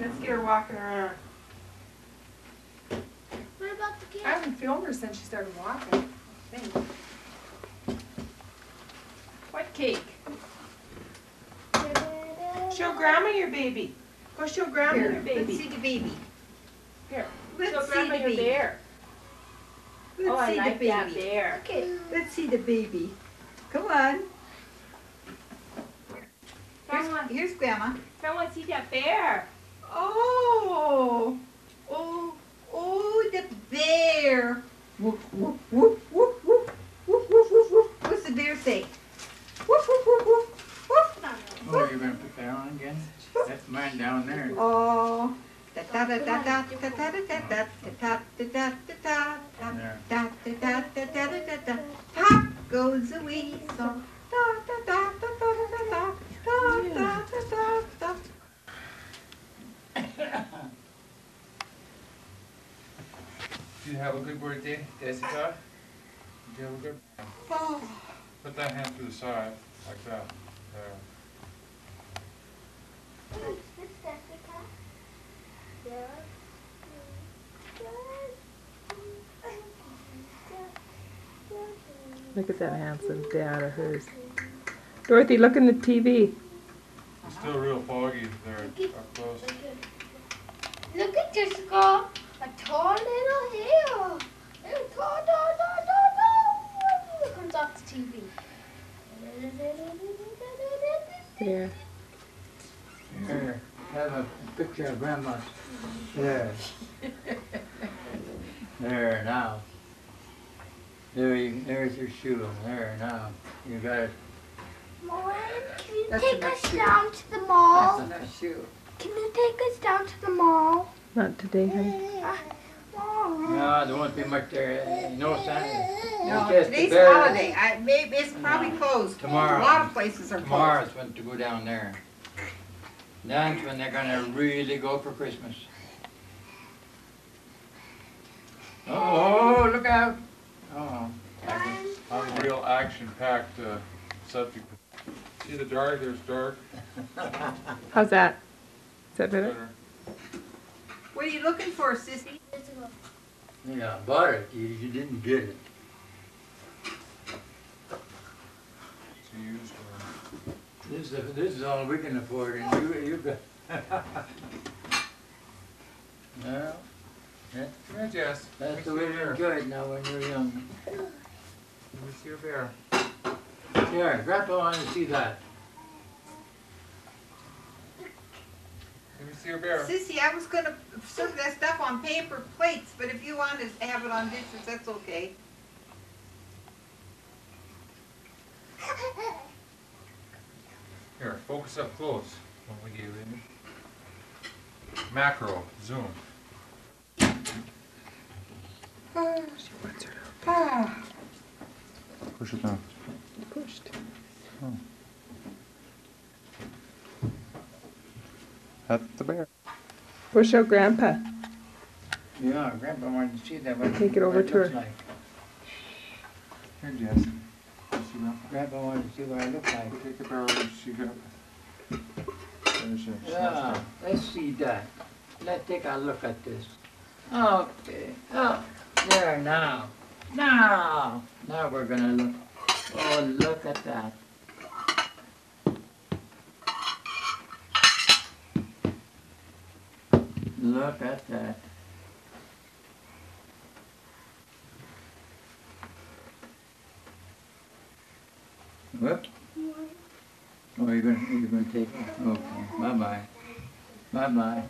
Let's get her walking around. What about the cake? I haven't filmed her since she started walking. I think. What cake? Show grandma your baby. Go show grandma Here, your let's baby. see the baby. Here. Let's Show see grandma the your baby. bear. Let's oh, I like the that baby. bear. Okay. Let's see the baby. Come on. Here's, Grandma, here's grandma. grandma, see that bear. Oh, oh, oh, the bear. Woof, woof, woof, woof, woof, woof, woof, woof, woof. What's the bear say? Woof, woof, woof, woof, woof. Oh, you're gonna put that on again? That's mine down there. Oh. Da da da da da da da da da da da da da da da you have a good birthday, Jessica? Did you have a good? Oh. Put that hand to the side, like that. There. Look at that handsome dad of hers. Dorothy, look in the TV. It's still real foggy there up close. Look at Jessica. A tall little hill. Little tall, tall, tall, tall, tall. It comes off the TV. There. There, have a picture of grandma. There. There, now. There you, there's your shoe, there, now. You got it. Mom, can you That's take us shoe. down to the mall? That's a shoe. Can you take us down to the mall? Not today, honey. No, there won't be much there, no sign. No, It's just the today's bear. holiday. I, maybe it's probably closed. Tomorrow. A lot of places are closed. Tomorrow's when to go down there. That's when they're gonna really go for Christmas. Oh, look out! Oh, On a real action-packed uh, subject. See the dark, there's dark, How's that? Is that better? better. What are you looking for, sissy? yeah, bought it, you, you didn't get it. Used one. This is, this is all we can afford, and you, you got. Well, that, Come here, Jess. That's see the way your to bear. enjoy it now when you're young. Let me see your bear. Here, Grandpa wants to see that. Let your bear. Sissy, I was gonna serve that stuff on paper plates, but if you want to have it on dishes, that's okay. Here, focus up close when we give it. Macro, zoom. Ah, Push it down. Pushed. That's the bear. Push your Grandpa. Yeah, Grandpa wanted to see that. what- Take it over what to looks her. like. Here, Jess. You see that? Grandpa wanted to see what I look like. Take the bear over, she got. Finish. Yeah, let's see that. Let's take a look at this. Okay, oh, there now. Now, now we're gonna look. Oh, look at that. Look at that. Whoop. Oh, you're gonna, you're gonna take it? Okay, bye-bye. Bye-bye.